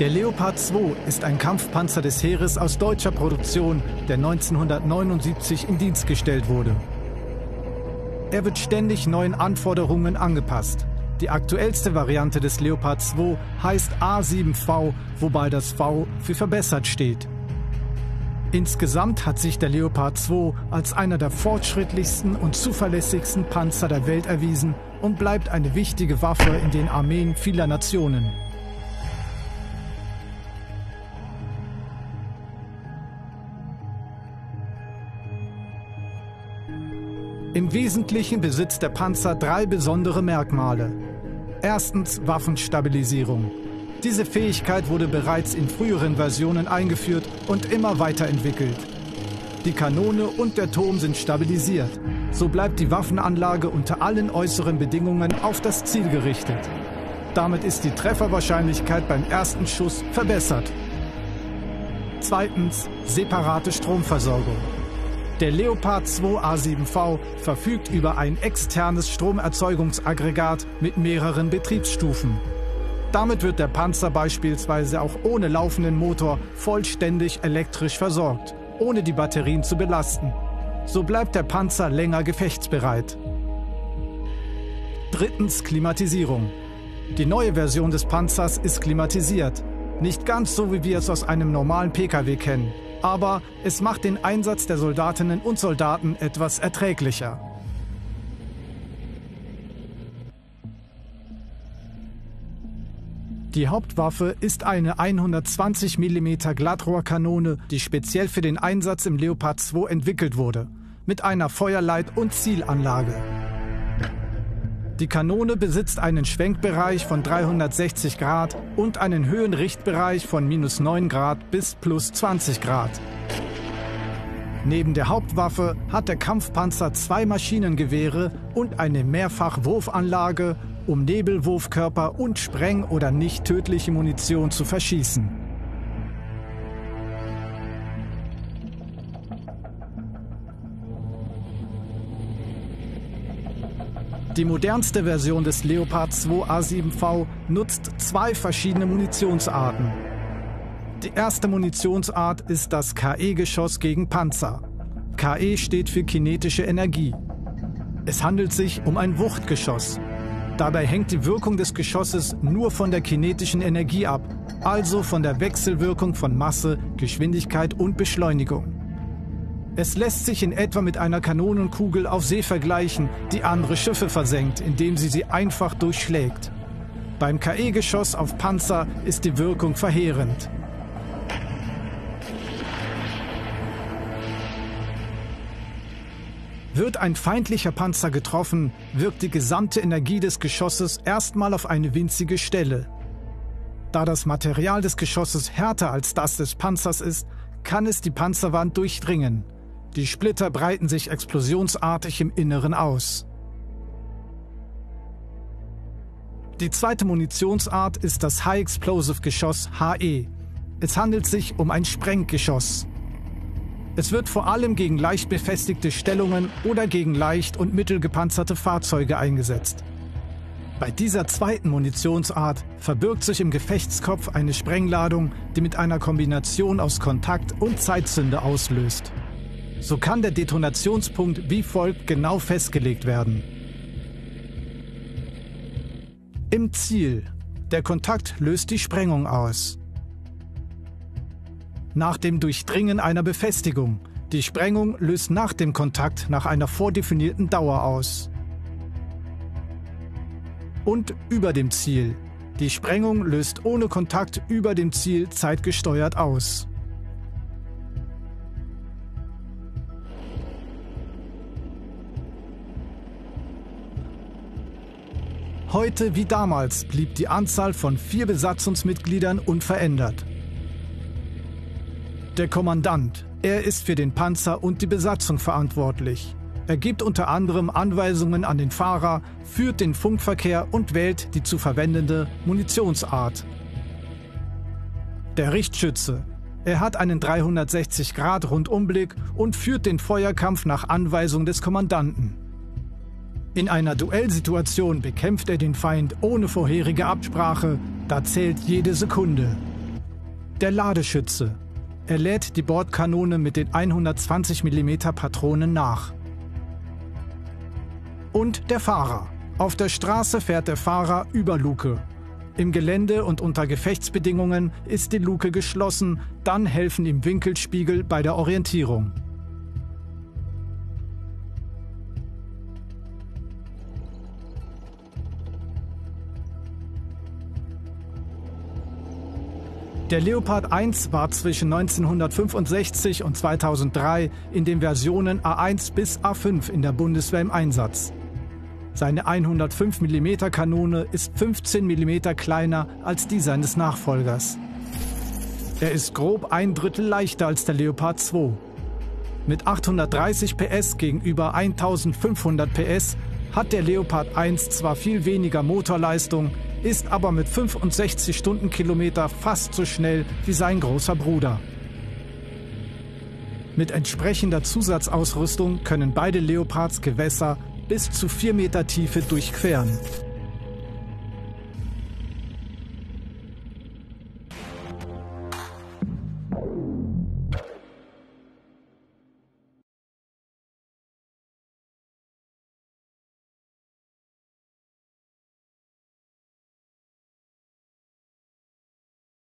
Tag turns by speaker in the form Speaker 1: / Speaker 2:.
Speaker 1: Der Leopard 2 ist ein Kampfpanzer des Heeres aus deutscher Produktion, der 1979 in Dienst gestellt wurde. Er wird ständig neuen Anforderungen angepasst. Die aktuellste Variante des Leopard 2 heißt A7V, wobei das V für verbessert steht. Insgesamt hat sich der Leopard 2 als einer der fortschrittlichsten und zuverlässigsten Panzer der Welt erwiesen und bleibt eine wichtige Waffe in den Armeen vieler Nationen. Im Wesentlichen besitzt der Panzer drei besondere Merkmale. Erstens Waffenstabilisierung. Diese Fähigkeit wurde bereits in früheren Versionen eingeführt und immer weiterentwickelt. Die Kanone und der Turm sind stabilisiert. So bleibt die Waffenanlage unter allen äußeren Bedingungen auf das Ziel gerichtet. Damit ist die Trefferwahrscheinlichkeit beim ersten Schuss verbessert. Zweitens separate Stromversorgung. Der Leopard 2 A7V verfügt über ein externes Stromerzeugungsaggregat mit mehreren Betriebsstufen. Damit wird der Panzer beispielsweise auch ohne laufenden Motor vollständig elektrisch versorgt, ohne die Batterien zu belasten. So bleibt der Panzer länger gefechtsbereit. Drittens Klimatisierung. Die neue Version des Panzers ist klimatisiert. Nicht ganz so, wie wir es aus einem normalen Pkw kennen aber es macht den Einsatz der Soldatinnen und Soldaten etwas erträglicher. Die Hauptwaffe ist eine 120 mm Glattrohrkanone, die speziell für den Einsatz im Leopard 2 entwickelt wurde, mit einer Feuerleit- und Zielanlage. Die Kanone besitzt einen Schwenkbereich von 360 Grad und einen Höhenrichtbereich von minus 9 Grad bis plus 20 Grad. Neben der Hauptwaffe hat der Kampfpanzer zwei Maschinengewehre und eine Mehrfachwurfanlage, um Nebelwurfkörper und spreng- oder nicht tödliche Munition zu verschießen. Die modernste Version des Leopard 2 A7V nutzt zwei verschiedene Munitionsarten. Die erste Munitionsart ist das KE-Geschoss gegen Panzer. KE steht für kinetische Energie. Es handelt sich um ein Wuchtgeschoss. Dabei hängt die Wirkung des Geschosses nur von der kinetischen Energie ab, also von der Wechselwirkung von Masse, Geschwindigkeit und Beschleunigung. Es lässt sich in etwa mit einer Kanonenkugel auf See vergleichen, die andere Schiffe versenkt, indem sie sie einfach durchschlägt. Beim KE-Geschoss auf Panzer ist die Wirkung verheerend. Wird ein feindlicher Panzer getroffen, wirkt die gesamte Energie des Geschosses erstmal auf eine winzige Stelle. Da das Material des Geschosses härter als das des Panzers ist, kann es die Panzerwand durchdringen. Die Splitter breiten sich explosionsartig im Inneren aus. Die zweite Munitionsart ist das High Explosive Geschoss HE. Es handelt sich um ein Sprenggeschoss. Es wird vor allem gegen leicht befestigte Stellungen oder gegen leicht und mittelgepanzerte Fahrzeuge eingesetzt. Bei dieser zweiten Munitionsart verbirgt sich im Gefechtskopf eine Sprengladung, die mit einer Kombination aus Kontakt und Zeitzünde auslöst. So kann der Detonationspunkt wie folgt genau festgelegt werden. Im Ziel. Der Kontakt löst die Sprengung aus. Nach dem Durchdringen einer Befestigung. Die Sprengung löst nach dem Kontakt nach einer vordefinierten Dauer aus. Und über dem Ziel. Die Sprengung löst ohne Kontakt über dem Ziel zeitgesteuert aus. Heute wie damals blieb die Anzahl von vier Besatzungsmitgliedern unverändert. Der Kommandant, er ist für den Panzer und die Besatzung verantwortlich. Er gibt unter anderem Anweisungen an den Fahrer, führt den Funkverkehr und wählt die zu verwendende Munitionsart. Der Richtschütze. Er hat einen 360-Grad-Rundumblick und führt den Feuerkampf nach Anweisung des Kommandanten. In einer Duellsituation bekämpft er den Feind ohne vorherige Absprache, da zählt jede Sekunde. Der Ladeschütze. Er lädt die Bordkanone mit den 120 mm Patronen nach. Und der Fahrer. Auf der Straße fährt der Fahrer über Luke. Im Gelände und unter Gefechtsbedingungen ist die Luke geschlossen, dann helfen ihm Winkelspiegel bei der Orientierung. Der Leopard 1 war zwischen 1965 und 2003 in den Versionen A1 bis A5 in der Bundeswehr im Einsatz. Seine 105 mm Kanone ist 15 mm kleiner als die seines Nachfolgers. Er ist grob ein Drittel leichter als der Leopard 2. Mit 830 PS gegenüber 1500 PS hat der Leopard 1 zwar viel weniger Motorleistung, ist aber mit 65 Stundenkilometer fast so schnell wie sein großer Bruder. Mit entsprechender Zusatzausrüstung können beide Leopards Gewässer bis zu 4 Meter Tiefe durchqueren.